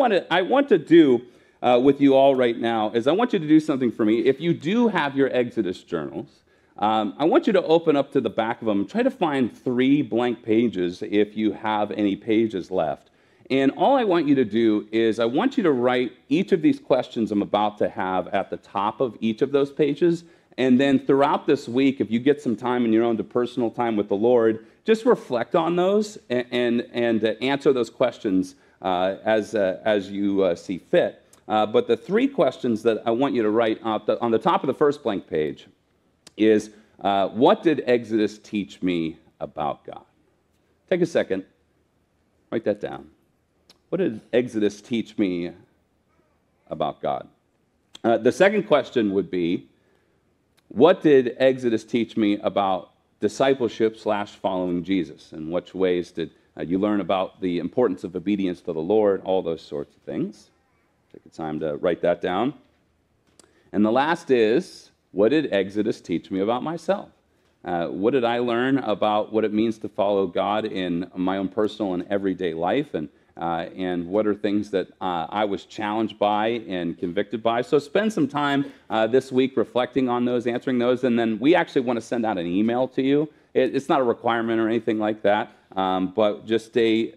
I want to, I want to do uh, with you all right now is I want you to do something for me. If you do have your Exodus journals, um, I want you to open up to the back of them. Try to find three blank pages if you have any pages left. And all I want you to do is I want you to write each of these questions I'm about to have at the top of each of those pages. And then throughout this week, if you get some time in your own personal time with the Lord, just reflect on those and, and, and uh, answer those questions as, uh, as you uh, see fit. Uh, but the three questions that I want you to write the, on the top of the first blank page is uh, what did Exodus teach me about God? Take a second, write that down. What did Exodus teach me about God? Uh, the second question would be what did Exodus teach me about discipleship slash following Jesus? In which ways did uh, you learn about the importance of obedience to the Lord? All those sorts of things. Take the time to write that down. And the last is what did Exodus teach me about myself? Uh, what did I learn about what it means to follow God in my own personal and everyday life? And, uh, and what are things that uh, I was challenged by and convicted by? So spend some time uh, this week reflecting on those, answering those, and then we actually want to send out an email to you. It, it's not a requirement or anything like that. Um, but just a,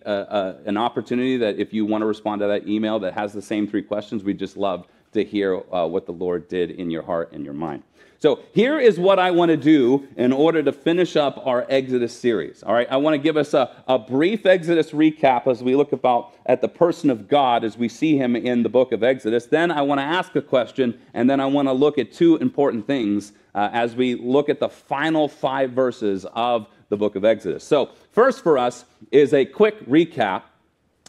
an opportunity that if you want to respond to that email that has the same three questions, we just love to hear uh, what the Lord did in your heart and your mind. So here is what I want to do in order to finish up our Exodus series. All right, I want to give us a, a brief Exodus recap as we look about at the person of God as we see him in the book of Exodus. Then I want to ask a question, and then I want to look at two important things uh, as we look at the final five verses of the book of Exodus. So, first for us is a quick recap.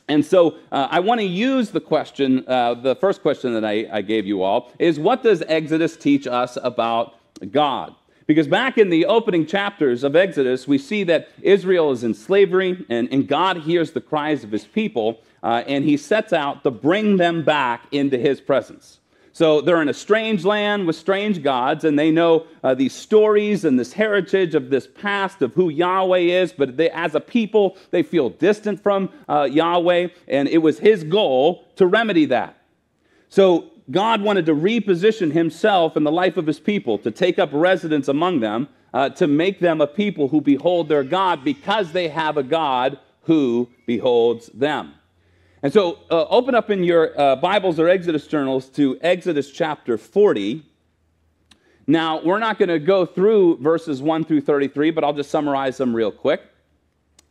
And so, uh, I want to use the question, uh, the first question that I, I gave you all is what does Exodus teach us about God? Because back in the opening chapters of Exodus, we see that Israel is in slavery, and, and God hears the cries of his people, uh, and he sets out to bring them back into his presence. So they're in a strange land with strange gods, and they know uh, these stories and this heritage of this past of who Yahweh is, but they, as a people, they feel distant from uh, Yahweh, and it was his goal to remedy that. So God wanted to reposition himself in the life of his people, to take up residence among them, uh, to make them a people who behold their God because they have a God who beholds them. And so uh, open up in your uh, Bibles or Exodus journals to Exodus chapter 40. Now, we're not going to go through verses 1 through 33, but I'll just summarize them real quick.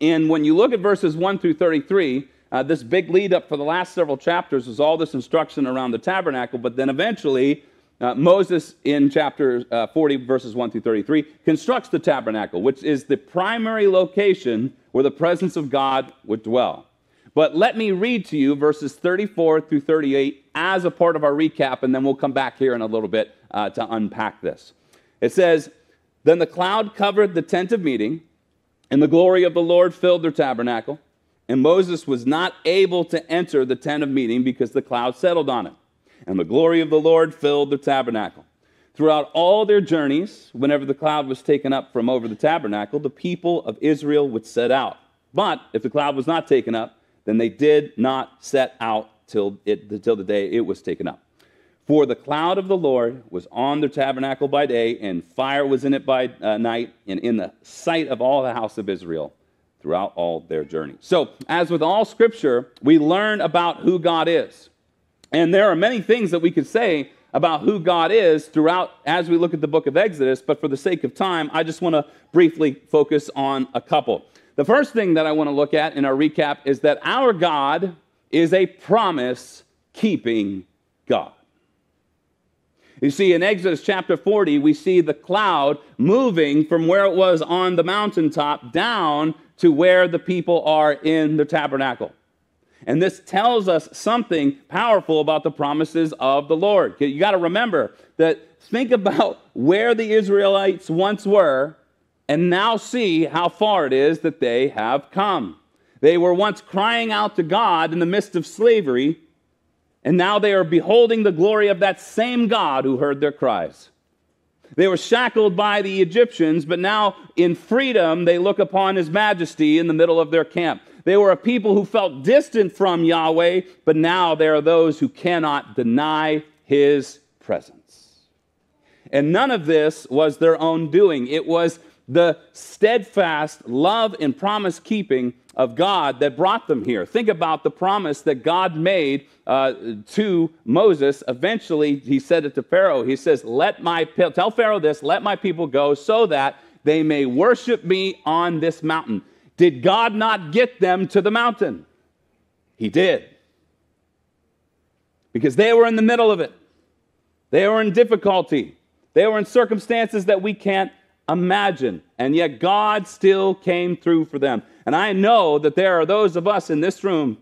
And when you look at verses 1 through 33, uh, this big lead up for the last several chapters is all this instruction around the tabernacle, but then eventually, uh, Moses in chapter uh, 40, verses 1 through 33, constructs the tabernacle, which is the primary location where the presence of God would dwell. But let me read to you verses 34 through 38 as a part of our recap, and then we'll come back here in a little bit uh, to unpack this. It says, Then the cloud covered the tent of meeting, and the glory of the Lord filled their tabernacle. And Moses was not able to enter the tent of meeting because the cloud settled on it. And the glory of the Lord filled the tabernacle. Throughout all their journeys, whenever the cloud was taken up from over the tabernacle, the people of Israel would set out. But if the cloud was not taken up, then they did not set out till, it, till the day it was taken up. For the cloud of the Lord was on the tabernacle by day, and fire was in it by uh, night, and in the sight of all the house of Israel throughout all their journey. So, as with all scripture, we learn about who God is. And there are many things that we could say about who God is throughout as we look at the book of Exodus, but for the sake of time, I just want to briefly focus on a couple. The first thing that I want to look at in our recap is that our God is a promise keeping God. You see, in Exodus chapter 40, we see the cloud moving from where it was on the mountaintop down to where the people are in the tabernacle. And this tells us something powerful about the promises of the Lord. You got to remember that think about where the Israelites once were and now see how far it is that they have come. They were once crying out to God in the midst of slavery, and now they are beholding the glory of that same God who heard their cries. They were shackled by the Egyptians, but now in freedom they look upon his majesty in the middle of their camp. They were a people who felt distant from Yahweh, but now there are those who cannot deny his presence. And none of this was their own doing. It was the steadfast love and promise keeping of God that brought them here. Think about the promise that God made uh, to Moses. Eventually, he said it to Pharaoh. He says, "Let my tell Pharaoh this: Let my people go, so that they may worship me on this mountain." Did God not get them to the mountain? He did, because they were in the middle of it. They were in difficulty. They were in circumstances that we can't imagine. And yet God still came through for them. And I know that there are those of us in this room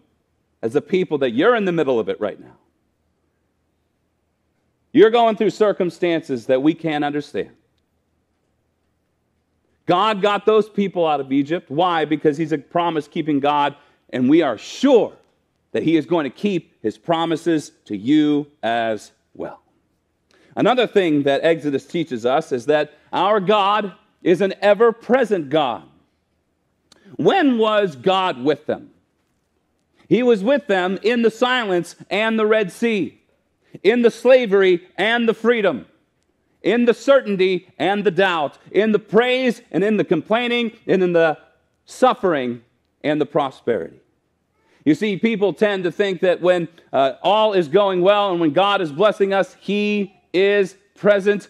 as a people that you're in the middle of it right now. You're going through circumstances that we can't understand. God got those people out of Egypt. Why? Because He's a promise keeping God, and we are sure that He is going to keep His promises to you as well. Another thing that Exodus teaches us is that our God is an ever present God. When was God with them? He was with them in the silence and the Red Sea, in the slavery and the freedom, in the certainty and the doubt, in the praise and in the complaining, and in the suffering and the prosperity. You see, people tend to think that when uh, all is going well and when God is blessing us, He is present.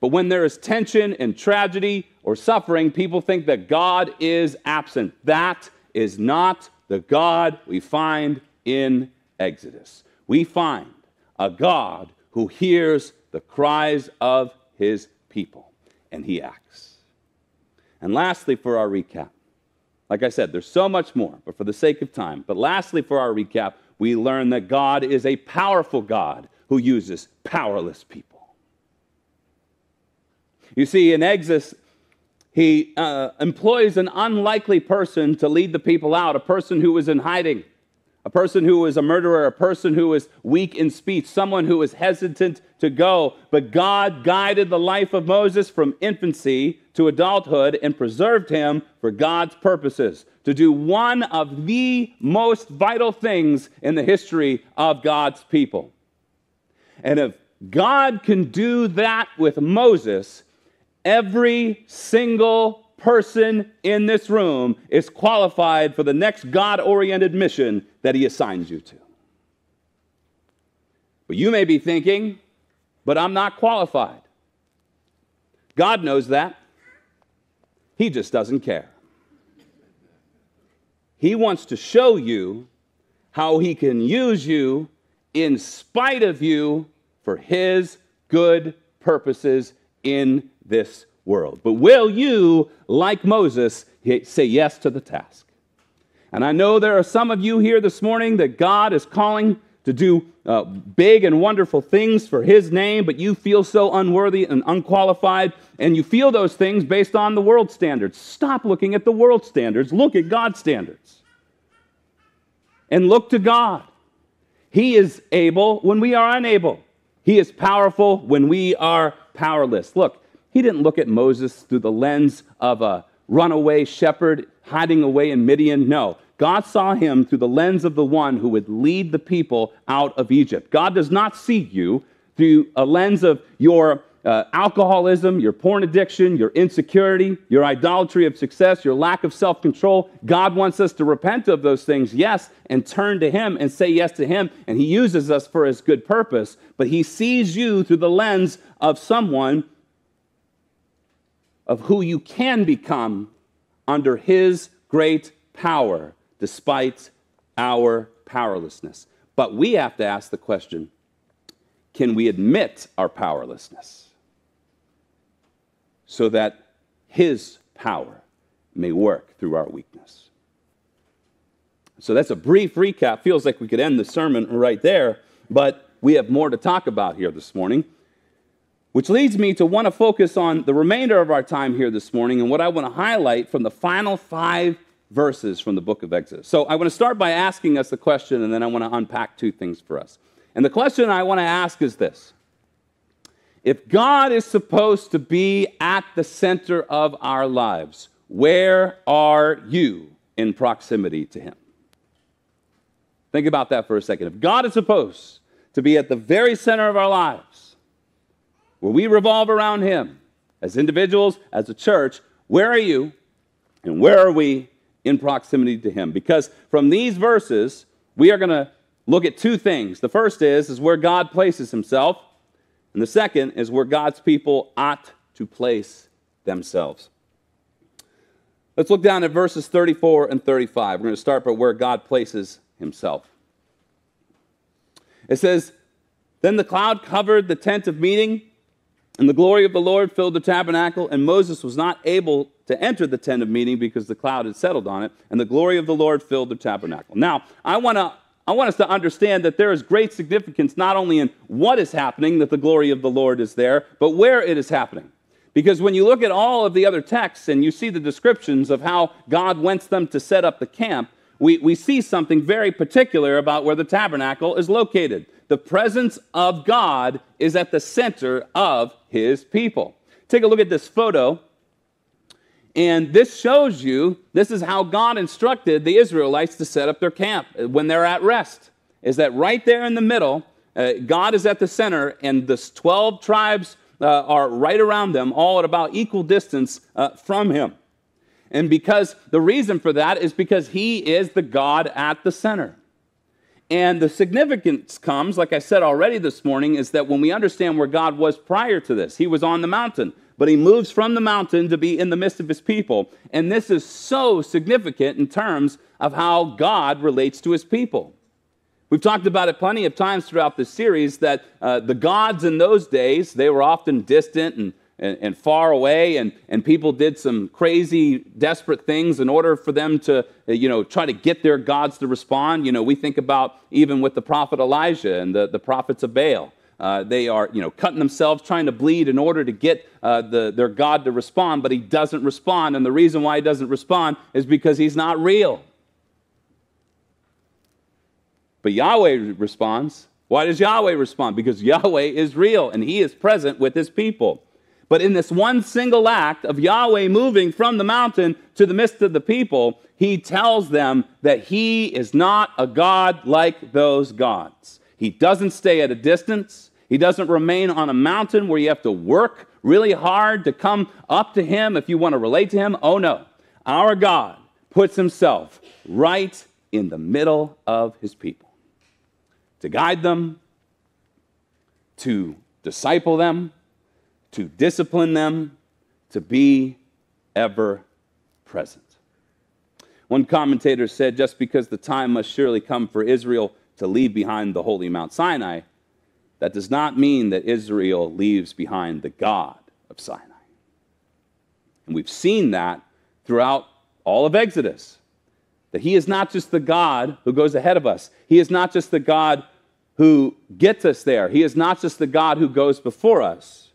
But when there is tension and tragedy or suffering, people think that God is absent. That is not the God we find in Exodus. We find a God who hears the cries of his people and he acts. And lastly, for our recap, like I said, there's so much more, but for the sake of time. But lastly, for our recap, we learn that God is a powerful God who uses powerless people. You see, in Exodus, he uh, employs an unlikely person to lead the people out, a person who was in hiding, a person who was a murderer, a person who was weak in speech, someone who was hesitant to go. But God guided the life of Moses from infancy to adulthood and preserved him for God's purposes to do one of the most vital things in the history of God's people. And if God can do that with Moses, every single person in this room is qualified for the next God oriented mission that He assigns you to. But you may be thinking, but I'm not qualified. God knows that. He just doesn't care. He wants to show you how He can use you in spite of you for His good purposes in this world. But will you, like Moses, say yes to the task? And I know there are some of you here this morning that God is calling to do uh, big and wonderful things for His name, but you feel so unworthy and unqualified, and you feel those things based on the world standards. Stop looking at the world standards, look at God's standards. And look to God. He is able when we are unable, He is powerful when we are powerless. Look, he didn't look at Moses through the lens of a runaway shepherd hiding away in Midian. No. God saw him through the lens of the one who would lead the people out of Egypt. God does not see you through a lens of your uh, alcoholism, your porn addiction, your insecurity, your idolatry of success, your lack of self control. God wants us to repent of those things, yes, and turn to Him and say yes to Him. And He uses us for His good purpose. But He sees you through the lens of someone of who you can become under His great power, despite our powerlessness. But we have to ask the question can we admit our powerlessness so that His power may work through our weakness? So that's a brief recap. Feels like we could end the sermon right there, but we have more to talk about here this morning. Which leads me to want to focus on the remainder of our time here this morning and what I want to highlight from the final five verses from the book of Exodus. So I want to start by asking us the question, and then I want to unpack two things for us. And the question I want to ask is this If God is supposed to be at the center of our lives, where are you in proximity to Him? Think about that for a second. If God is supposed to be at the very center of our lives, where we revolve around Him, as individuals, as a church, where are you and where are we in proximity to Him? Because from these verses, we are going to look at two things. The first is, is where God places Himself, and the second is where God's people ought to place themselves. Let's look down at verses 34 and 35. We're going to start by where God places himself. It says, Then the cloud covered the tent of meeting, and the glory of the Lord filled the tabernacle, and Moses was not able to enter the tent of meeting because the cloud had settled on it, and the glory of the Lord filled the tabernacle. Now, I want to I want us to understand that there is great significance not only in what is happening, that the glory of the Lord is there, but where it is happening. Because when you look at all of the other texts and you see the descriptions of how God wants them to set up the camp, we, we see something very particular about where the tabernacle is located. The presence of God is at the center of his people. Take a look at this photo. And this shows you this is how God instructed the Israelites to set up their camp when they're at rest. Is that right there in the middle, uh, God is at the center, and the 12 tribes uh, are right around them, all at about equal distance uh, from him. And because the reason for that is because he is the God at the center. And the significance comes, like I said already this morning, is that when we understand where God was prior to this, he was on the mountain, but he moves from the mountain to be in the midst of his people. And this is so significant in terms of how God relates to his people. We've talked about it plenty of times throughout this series that uh, the gods in those days, they were often distant and, and, and, far away, and, and people did some crazy, desperate things in order for them to, uh, you know, try to get their gods to respond. You know, we think about even with the prophet Elijah and the, the prophets of Baal. Uh, they are, you know, cutting themselves, trying to bleed in order to get uh, the, their God to respond, but he doesn't respond. And the reason why he doesn't respond is because he's not real. But Yahweh responds. Why does Yahweh respond? Because Yahweh is real and he is present with his people. But in this one single act of Yahweh moving from the mountain to the midst of the people, he tells them that he is not a God like those gods. He doesn't stay at a distance. He doesn't remain on a mountain where you have to work really hard to come up to him if you want to relate to him. Oh no. Our God puts himself right in the middle of his people to guide them, to disciple them, to discipline them, to be ever present. One commentator said just because the time must surely come for Israel to leave behind the holy Mount Sinai, that does not mean that Israel leaves behind the God of Sinai. And we've seen that throughout all of Exodus. That he is not just the God who goes ahead of us, he is not just the God who gets us there. He is not just the God who goes before us,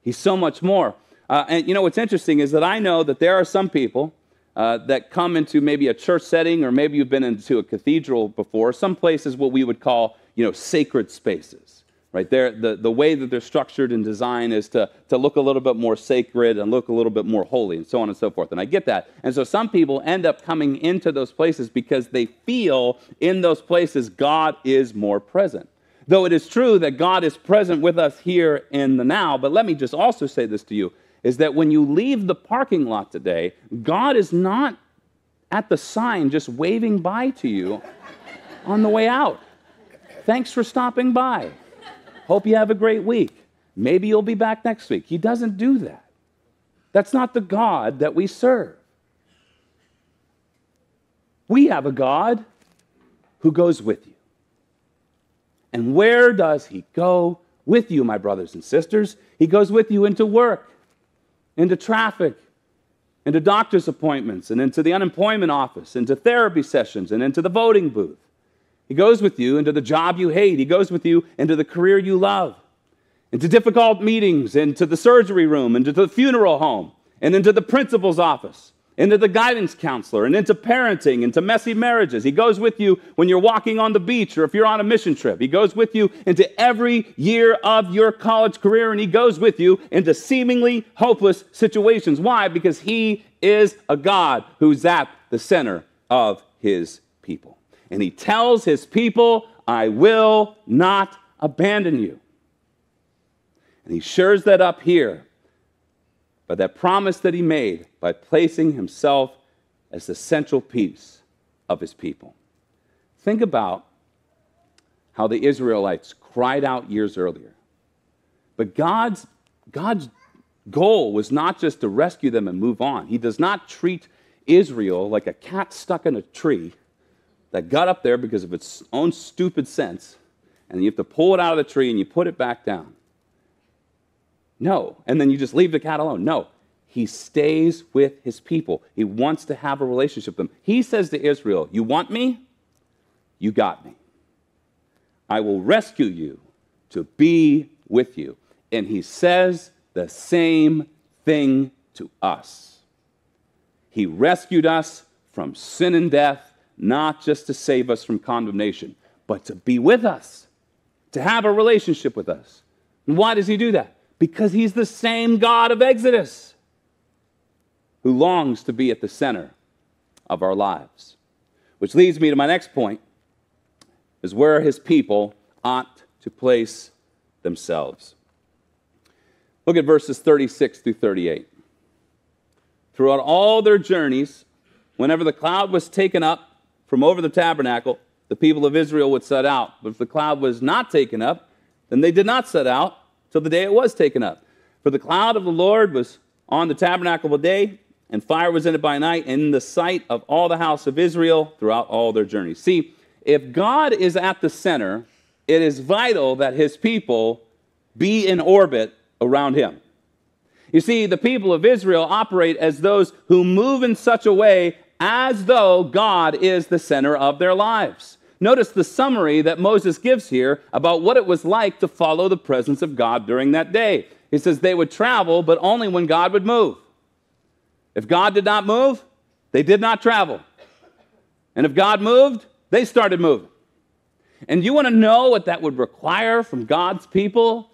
He's so much more. Uh, and you know what's interesting is that I know that there are some people uh, that come into maybe a church setting or maybe you've been into a cathedral before, some places what we would call, you know, sacred spaces right? They're, the, the way that they're structured and designed is to, to look a little bit more sacred and look a little bit more holy and so on and so forth. And I get that. And so some people end up coming into those places because they feel in those places God is more present. Though it is true that God is present with us here in the now, but let me just also say this to you is that when you leave the parking lot today, God is not at the sign just waving by to you on the way out. Thanks for stopping by. Hope you have a great week. Maybe you'll be back next week. He doesn't do that. That's not the God that we serve. We have a God who goes with you. And where does he go with you, my brothers and sisters? He goes with you into work, into traffic, into doctor's appointments, and into the unemployment office, into therapy sessions, and into the voting booth. He goes with you into the job you hate. He goes with you into the career you love, into difficult meetings, into the surgery room, into the funeral home, and into the principal's office. Into the guidance counselor, and into parenting, into messy marriages. He goes with you when you're walking on the beach or if you're on a mission trip. He goes with you into every year of your college career, and He goes with you into seemingly hopeless situations. Why? Because He is a God who's at the center of His people. And He tells His people, I will not abandon you. And He shores that up here by that promise that he made by placing himself as the central piece of his people. Think about how the Israelites cried out years earlier. But God's, God's goal was not just to rescue them and move on. He does not treat Israel like a cat stuck in a tree that got up there because of its own stupid sense, and you have to pull it out of the tree and you put it back down. No. And then you just leave the cat alone. No. He stays with his people. He wants to have a relationship with them. He says to Israel, You want me? You got me. I will rescue you to be with you. And he says the same thing to us. He rescued us from sin and death, not just to save us from condemnation, but to be with us, to have a relationship with us. And why does he do that? Because he's the same God of Exodus who longs to be at the center of our lives. Which leads me to my next point is where his people ought to place themselves. Look at verses 36 through 38. Throughout all their journeys, whenever the cloud was taken up from over the tabernacle, the people of Israel would set out. But if the cloud was not taken up, then they did not set out till the day it was taken up. For the cloud of the Lord was on the tabernacle by day, and fire was in it by night, in the sight of all the house of Israel throughout all their journeys. See, if God is at the center, it is vital that his people be in orbit around him. You see, the people of Israel operate as those who move in such a way as though God is the center of their lives. Notice the summary that Moses gives here about what it was like to follow the presence of God during that day. He says they would travel, but only when God would move. If God did not move, they did not travel. And if God moved, they started moving. And you want to know what that would require from God's people?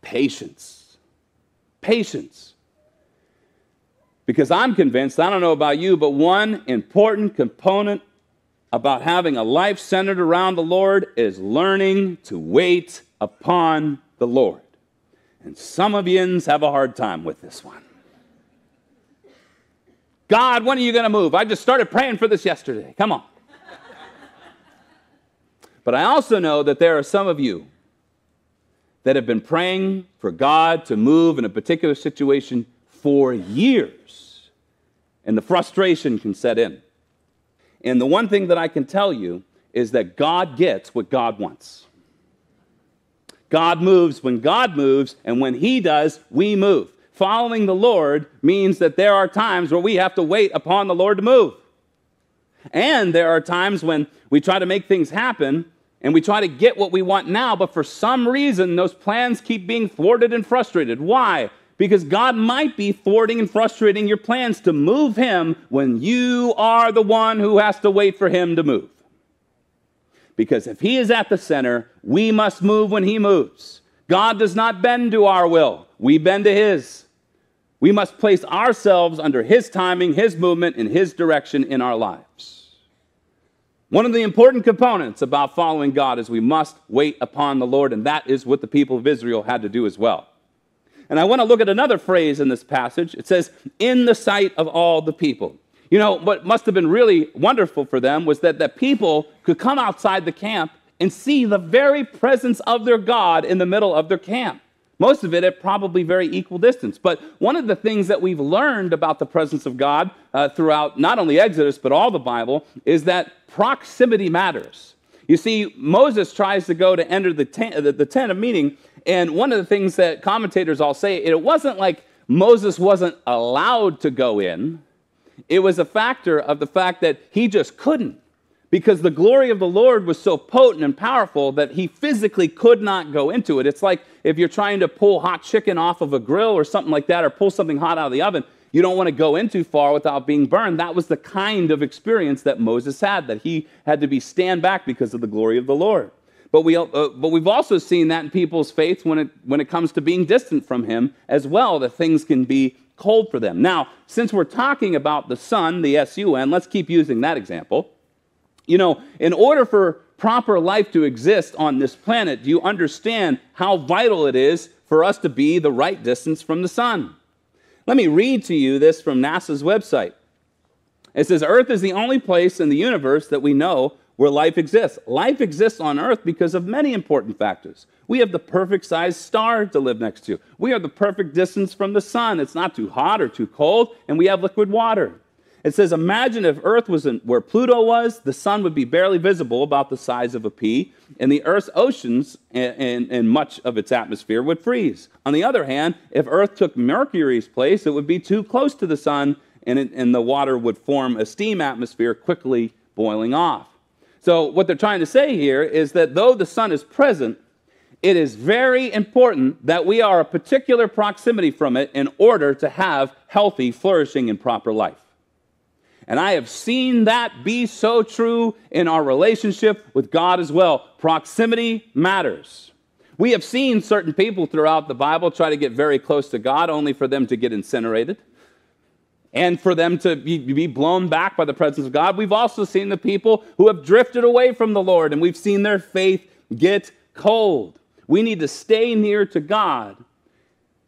Patience. Patience. Because I'm convinced, I don't know about you, but one important component about having a life centered around the Lord is learning to wait upon the Lord. And some of yins have a hard time with this one. God, when are you going to move? I just started praying for this yesterday. Come on. but I also know that there are some of you that have been praying for God to move in a particular situation for years, and the frustration can set in. And the one thing that I can tell you is that God gets what God wants. God moves when God moves, and when He does, we move. Following the Lord means that there are times where we have to wait upon the Lord to move. And there are times when we try to make things happen and we try to get what we want now, but for some reason, those plans keep being thwarted and frustrated. Why? Because God might be thwarting and frustrating your plans to move Him when you are the one who has to wait for Him to move. Because if He is at the center, we must move when He moves. God does not bend to our will, we bend to His. We must place ourselves under His timing, His movement, and His direction in our lives. One of the important components about following God is we must wait upon the Lord, and that is what the people of Israel had to do as well. And I want to look at another phrase in this passage. It says, in the sight of all the people. You know, what must have been really wonderful for them was that the people could come outside the camp and see the very presence of their God in the middle of their camp. Most of it at probably very equal distance. But one of the things that we've learned about the presence of God uh, throughout not only Exodus, but all the Bible, is that proximity matters. You see, Moses tries to go to enter the tent, the, the tent of meeting, and one of the things that commentators all say, it wasn't like Moses wasn't allowed to go in. It was a factor of the fact that he just couldn't because the glory of the Lord was so potent and powerful that he physically could not go into it. It's like if you're trying to pull hot chicken off of a grill or something like that, or pull something hot out of the oven, you don't want to go in too far without being burned. That was the kind of experience that Moses had, that he had to be stand back because of the glory of the Lord. But, we, uh, but we've also seen that in people's faith when it, when it comes to being distant from him as well, that things can be cold for them. Now, since we're talking about the sun, the S U N, let's keep using that example. You know, in order for proper life to exist on this planet, do you understand how vital it is for us to be the right distance from the sun? Let me read to you this from NASA's website. It says Earth is the only place in the universe that we know where life exists. Life exists on Earth because of many important factors. We have the perfect sized star to live next to. We are the perfect distance from the sun. It's not too hot or too cold, and we have liquid water. It says, Imagine if Earth was in, where Pluto was, the sun would be barely visible, about the size of a pea, and the Earth's oceans and, and, and, much of its atmosphere would freeze. On the other hand, if Earth took Mercury's place, it would be too close to the sun, and, it, and the water would form a steam atmosphere quickly boiling off. So, what they're trying to say here is that though the sun is present, it is very important that we are a particular proximity from it in order to have healthy, flourishing, and proper life. And I have seen that be so true in our relationship with God as well. Proximity matters. We have seen certain people throughout the Bible try to get very close to God only for them to get incinerated and for them to be, blown back by the presence of God. We've also seen the people who have drifted away from the Lord and we've seen their faith get cold. We need to stay near to God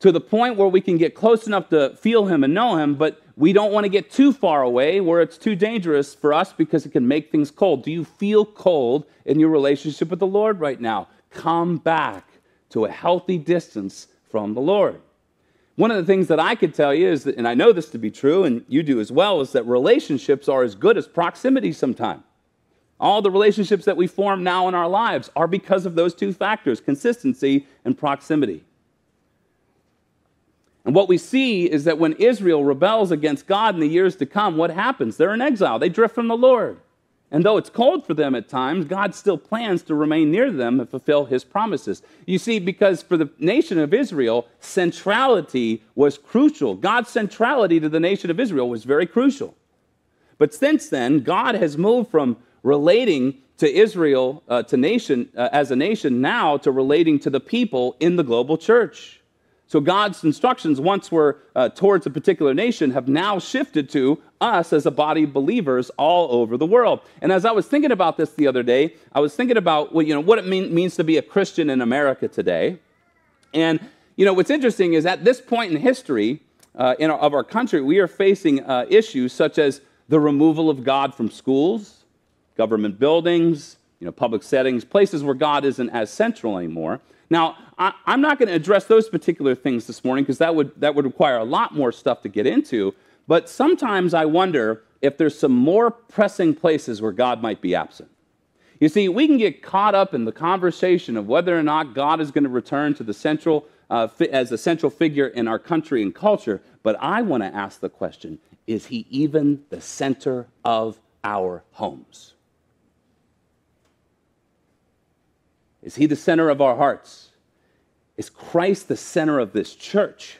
to the point where we can get close enough to feel Him and know Him, but we don't want to get too far away where it's too dangerous for us because it can make things cold. Do you feel cold in your relationship with the Lord right now? Come back to a healthy distance from the Lord. One of the things that I could tell you is that, and I know this to be true, and you do as well, is that relationships are as good as proximity sometimes. All the relationships that we form now in our lives are because of those two factors consistency and proximity. And what we see is that when Israel rebels against God in the years to come, what happens? They're in exile, they drift from the Lord. And though it's cold for them at times, God still plans to remain near them and fulfill his promises. You see, because for the nation of Israel, centrality was crucial. God's centrality to the nation of Israel was very crucial. But since then, God has moved from relating to Israel, uh, to nation, uh, as a nation, now to relating to the people in the global church. So God's instructions, once were uh, towards a particular nation, have now shifted to us as a body of believers all over the world. And as I was thinking about this the other day, I was thinking about well, you know, what it mean, means to be a Christian in America today. And you know, what's interesting is at this point in history uh, in our, of our country, we are facing uh, issues such as the removal of God from schools, government buildings, you know, public settings, places where God isn't as central anymore. Now, I, am not going to address those particular things this morning because that would, that would require a lot more stuff to get into. But sometimes I wonder if there's some more pressing places where God might be absent. You see, we can get caught up in the conversation of whether or not God is going to return to the central, uh, as a central figure in our country and culture, but I want to ask the question is he even the center of our homes? Is He the center of our hearts? Is Christ the center of this church?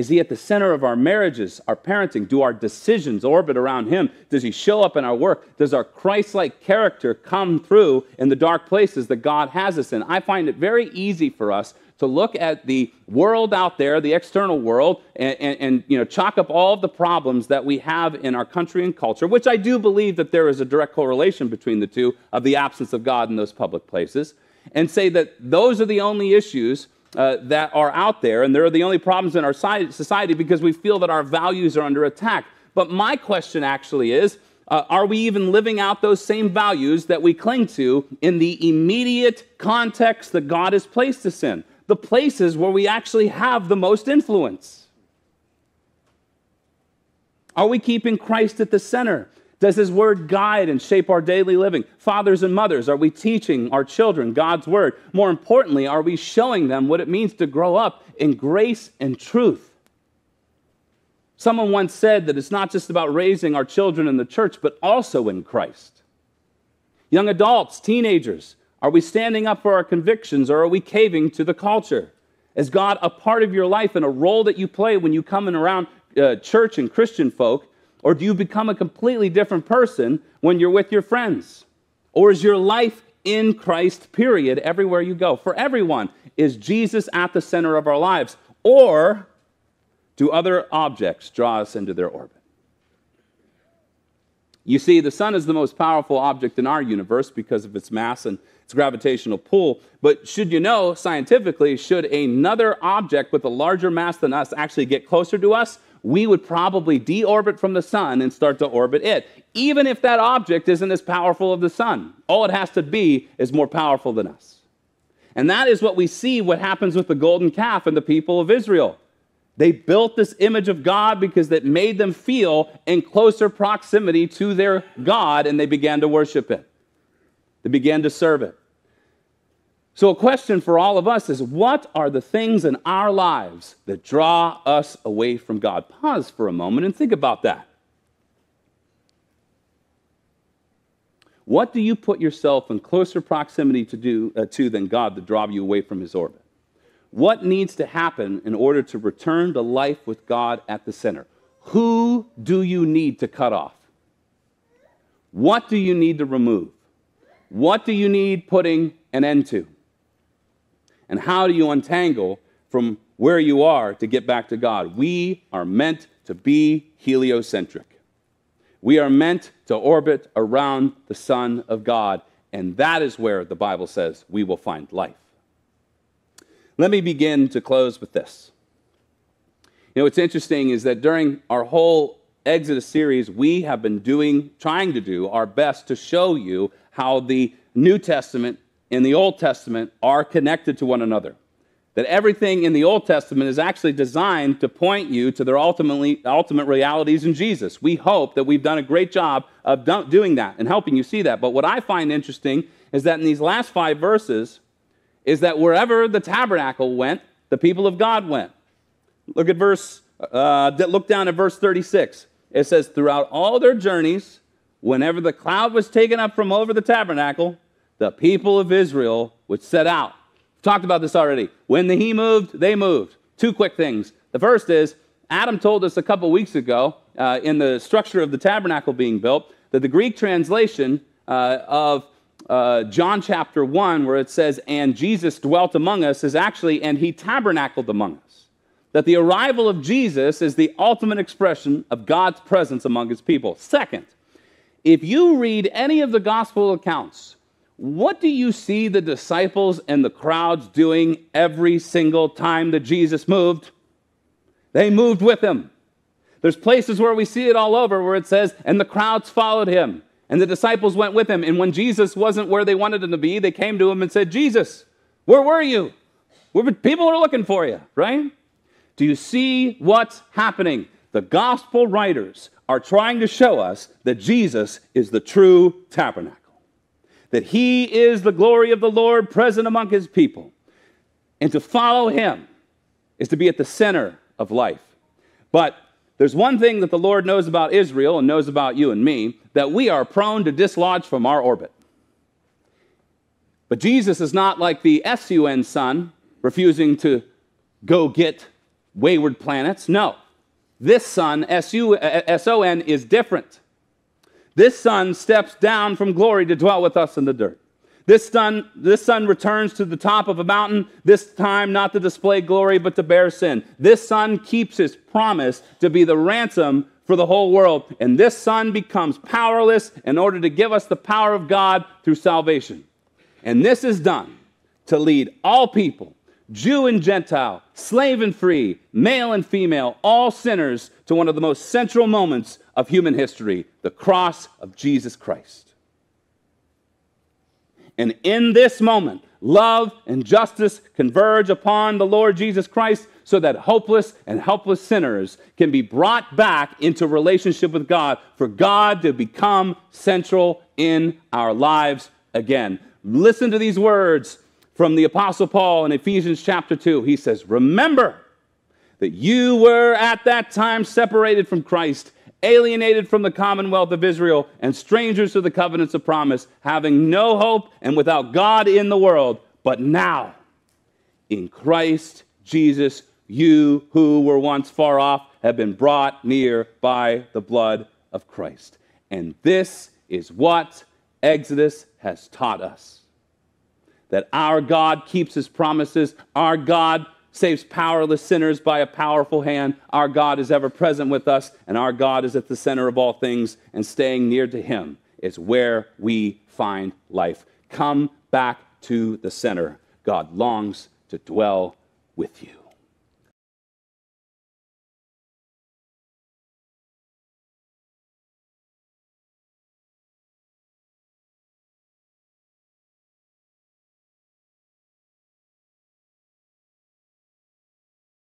Is he at the center of our marriages, our parenting? Do our decisions orbit around him? Does he show up in our work? Does our Christ like character come through in the dark places that God has us in? I find it very easy for us to look at the world out there, the external world, and, and, and, you know, chalk up all of the problems that we have in our country and culture, which I do believe that there is a direct correlation between the two of the absence of God in those public places, and say that those are the only issues uh, that are out there, and they're the only problems in our society because we feel that our values are under attack. But my question actually is, uh, are we even living out those same values that we cling to in the immediate context that God has placed us in? the places where we actually have the most influence? Are we keeping Christ at the center? Does His Word guide and shape our daily living? Fathers and mothers, are we teaching our children God's Word? More importantly, are we showing them what it means to grow up in grace and truth? Someone once said that it's not just about raising our children in the church, but also in Christ. Young adults, teenagers, are we standing up for our convictions or are we caving to the culture? Is God a part of your life and a role that you play when you come in around uh, church and Christian folk? Or do you become a completely different person when you're with your friends? Or is your life in Christ, period, everywhere you go? For everyone, is Jesus at the center of our lives? Or do other objects draw us into their orbit? You see, the sun is the most powerful object in our universe because of its mass and its gravitational pull. But should you know, scientifically, should another object with a larger mass than us actually get closer to us, we would probably deorbit from the sun and start to orbit it, even if that object isn't as powerful as the sun. All it has to be is more powerful than us. And that is what we see what happens with the golden calf and the people of Israel. They built this image of God because it made them feel in closer proximity to their God and they began to worship it. They began to serve it. So, a question for all of us is what are the things in our lives that draw us away from God? Pause for a moment and think about that. What do you put yourself in closer proximity to, do, uh, to than God to draw you away from his orbit? What needs to happen in order to return to life with God at the center? Who do you need to cut off? What do you need to remove? What do you need putting an end to? And how do you untangle from where you are to get back to God? We are meant to be heliocentric. We are meant to orbit around the Son of God, and that is where the Bible says we will find life. Let me begin to close with this. You know, what's interesting is that during our whole Exodus series, we have been doing, trying to do our best to show you how the New Testament and the Old Testament are connected to one another. That everything in the Old Testament is actually designed to point you to their ultimately, ultimate realities in Jesus. We hope that we've done a great job of doing that and helping you see that. But what I find interesting is that in these last five verses, is that wherever the tabernacle went, the people of God went. Look at verse, uh, look down at verse 36. It says, throughout all their journeys, whenever the cloud was taken up from over the tabernacle, the people of Israel would set out. We've talked about this already. When the he moved, they moved. Two quick things. The first is Adam told us a couple weeks ago uh, in the structure of the tabernacle being built that the Greek translation uh, of uh, John chapter 1, where it says, and Jesus dwelt among us, is actually, and he tabernacled among us. That the arrival of Jesus is the ultimate expression of God's presence among his people. Second, if you read any of the gospel accounts, what do you see the disciples and the crowds doing every single time that Jesus moved? They moved with him. There's places where we see it all over where it says, and the crowds followed him. And the disciples went with him. And when Jesus wasn't where they wanted him to be, they came to him and said, Jesus, where were you? People are looking for you, right? Do you see what's happening? The gospel writers are trying to show us that Jesus is the true tabernacle, that he is the glory of the Lord present among his people. And to follow him is to be at the center of life. But there's one thing that the Lord knows about Israel and knows about you and me that we are prone to dislodge from our orbit. But Jesus is not like the SUN sun refusing to go get wayward planets. No. This sun, S-O-N, is different. This sun steps down from glory to dwell with us in the dirt. This son, this son returns to the top of a mountain, this time not to display glory, but to bear sin. This son keeps his promise to be the ransom for the whole world. And this son becomes powerless in order to give us the power of God through salvation. And this is done to lead all people, Jew and Gentile, slave and free, male and female, all sinners to one of the most central moments of human history the cross of Jesus Christ. And in this moment, love and justice converge upon the Lord Jesus Christ so that hopeless and helpless sinners can be brought back into relationship with God for God to become central in our lives again. Listen to these words from the Apostle Paul in Ephesians chapter 2. He says, Remember that you were at that time separated from Christ alienated from the commonwealth of Israel, and strangers to the covenants of promise, having no hope and without God in the world. But now, in Christ Jesus, you who were once far off have been brought near by the blood of Christ. And this is what Exodus has taught us that our God keeps his promises, our God saves powerless sinners by a powerful hand. Our God is ever present with us, and our God is at the center of all things, and staying near to him is where we find life. Come back to the center. God longs to dwell with you.